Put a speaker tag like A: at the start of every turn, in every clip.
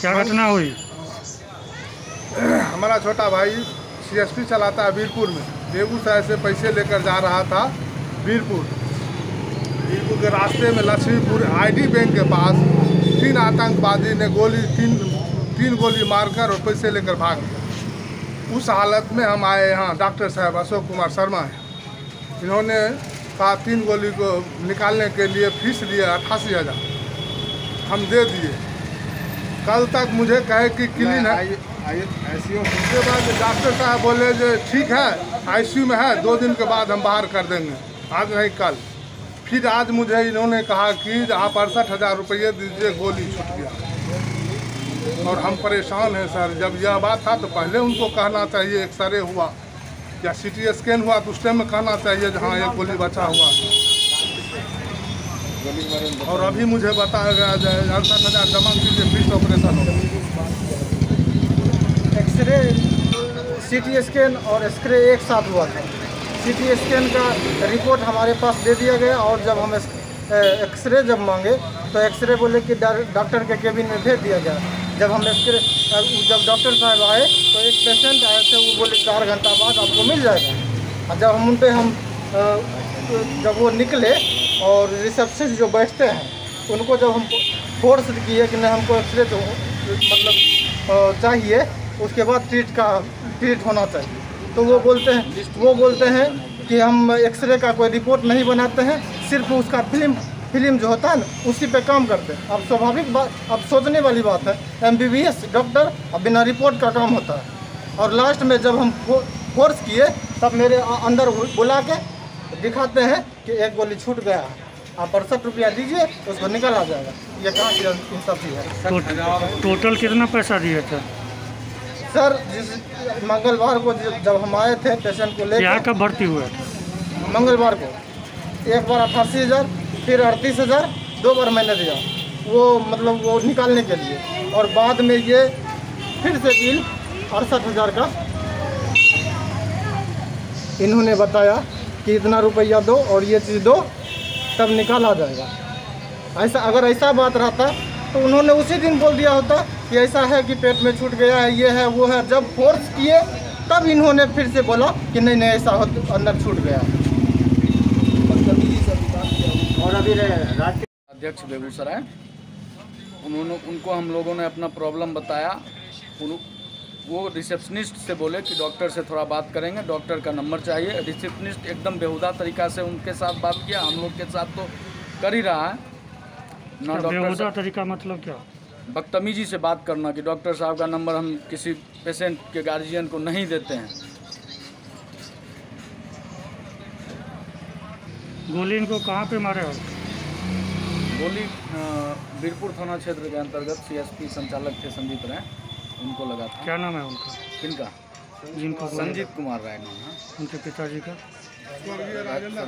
A: क्या घटना हुई?
B: हमारा छोटा भाई सीएसपी चलाता है वीरपुर में। बेगूसराय से पैसे लेकर जा रहा था वीरपुर। वीरपुर के रास्ते में लक्ष्मीपुर आईडी बैंक के पास तीन आतंकवादी ने गोली, तीन तीन गोली मारकर और पैसे लेकर भाग गए उस हालत में हम आए यहाँ, डॉक्टर साहब अशोक कुमार शर्मा हैं। इन्होंने कहा, तीन गोली को निकालने के लिए फ़ीस लिया अट्ठासी हज़ार। हम दे दिए। कल तक मुझे कहे कि क्लीन है। उसके बाद डॉक्टर साहब बोले जो ठीक है आईसीयू में है दो दिन के बाद हम बाहर कर देंगे। आज नहीं कल। फिर आज मुझे इन्होंने कहा कि आप अड़सठ हज़ार रुपये दीजिए गोली छूट गया। और हम परेशान हैं सर। जब यह बात था तो पहले उनको कहना चाहिए एक्सरे हुआ या सी टी स्कैन हुआ तो उस टाइम में कहना चाहिए जहाँ एक गोली बचा हुआ। और अभी मुझे बताया गया जाए अड़सठ हज़ार जमा कीजिए फिर से ऑपरेशन होगा
C: एक्सरे सीटी स्कैन और एक्सरे एक साथ हुआ था सीटी स्कैन का रिपोर्ट हमारे पास दे दिया गया और जब हम एक्सरे जब मांगे तो एक्सरे बोले कि डॉक्टर के केबिन में भेज दिया गया जब हम एक्सरे जब डॉक्टर साहब आए तो एक पेशेंट आए थे वो बोले चार घंटा बाद आपको मिल जाएगा और जब हम उन पर हम जब वो निकले और रिसेप्शन जो बैठते हैं, उनको जब हम फोर्स किए कि नहीं, हमको एक्सरे तो मतलब चाहिए, उसके बाद ट्रीट का, ट्रीट होना चाहिए। तो वो बोलते हैं, वो बोलते हैं कि हम एक्सरे का कोई रिपोर्ट नहीं बनाते हैं, सिर्फ़ उसका फ़िल्म फ़िल्म जो होता है ना, उसी पे काम करते हैं। अब स्वाभाविक बात, अब सोचने वाली बात है एमबीबीएस डॉक्टर, अब बिना रिपोर्ट का काम होता है। और लास्ट में जब हम फोर्स किए, तब मेरे अंदर बुला के दिखाते हैं कि एक गोली छूट गया है। आप अड़सठ रुपया दीजिए उसको निकल आ जाएगा। ये कहाँ की इंसाफी है।
A: तो, टोटल कितना पैसा दिया थे?
C: सर जिस मंगलवार को जब हम आए थे पेशेंट को लेकर
A: कब भर्ती हुए?
C: मंगलवार को। एक बार अट्ठासी हज़ार फिर अड़तीस हज़ार दो बार मैंने दिया। वो मतलब वो निकालने के लिए। और बाद में ये फिर से बिल अड़सठ हज़ार का इन्होंने बताया। कि इतना रुपया दो और ये चीज़ दो तब निकाला जाएगा। ऐसा अगर ऐसा बात रहता तो उन्होंने उसी दिन बोल दिया होता कि ऐसा है कि पेट में छूट गया है ये है वो है। जब फोर्स किए तब इन्होंने फिर से बोला कि नहीं नहीं ऐसा हो अंदर छूट गया। है और अभी रात
D: अध्यक्ष बेगूसराय उन्होंने उनको हम लोगों ने अपना प्रॉब्लम बताया। वो रिसेप्शनिस्ट से बोले कि डॉक्टर से थोड़ा बात करेंगे डॉक्टर का नंबर चाहिए। रिसेप्शनिस्ट एकदम बेहुदा तरीका से उनके साथ बात किया हम लोग के साथ तो कर ही रहा है। ना डॉक्टर
A: तरीका मतलब क्या?
D: बदतमीजी से बात करना कि डॉक्टर साहब का नंबर हम किसी पेशेंट के गार्जियन को नहीं देते हैं।
A: गोली इनको कहाँ पे मारे हो?
D: गोली बीरपुर थाना क्षेत्र के अंतर्गत सीएसपी संचालक थे संदीप राय उनको लगा था।
A: क्या नाम है उनका?
D: किनका?
A: जिनको
D: संजीत कुमार राय नाम है।
A: उनके पिताजी का।
D: स्वर्गीय राजेंद्र।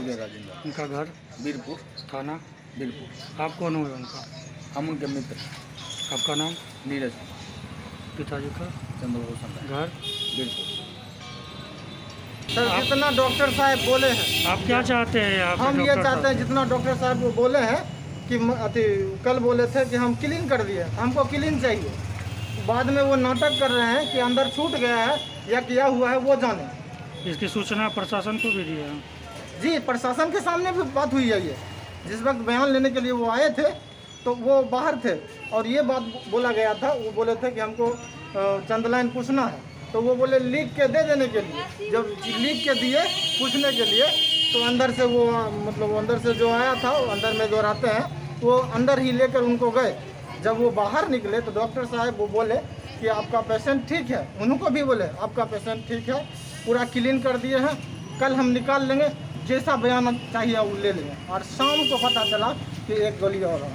A: उनका घर?
D: बीरपुर।
A: थाना?
D: बीरपुर।
A: आप कौन हुए उनका?
D: हम उनके मित्र
A: आपका नाम?
D: नीरज।
A: पिताजी का?
D: चंद्रभूषण
A: घर?
D: बीरपुर।
C: सर जितना डॉक्टर साहब बोले हैं
A: आप क्या चाहते हैं यहाँ
C: हम ये चाहते हैं जितना डॉक्टर साहब वो बोले हैं कि अति कल बोले थे कि हम क्लीन कर दिए हमको क्लीन चाहिए। बाद में वो नाटक कर रहे हैं कि अंदर छूट गया है या किया हुआ है वो जाने।
A: इसकी सूचना प्रशासन को भी दी है।
C: जी प्रशासन के सामने भी बात हुई है ये। जिस वक्त बयान लेने के लिए वो आए थे तो वो बाहर थे। और ये बात बोला गया था वो बोले थे कि हमको चंद लाइन पूछना है। तो वो बोले लिख के दे देने के लिए। जब लिख के दिए पूछने के लिए तो अंदर से वो मतलब अंदर से जो आया था वो अंदर में जो रहते हैं वो अंदर ही लेकर उनको गए। जब वो बाहर निकले तो डॉक्टर साहब वो बोले कि आपका पेशेंट ठीक है। उनको भी बोले, आपका पेशेंट ठीक है, पूरा क्लीन कर दिए हैं, कल हम निकाल लेंगे, जैसा बयान चाहिए वो ले लेंगे। और शाम को पता चला कि एक गोली और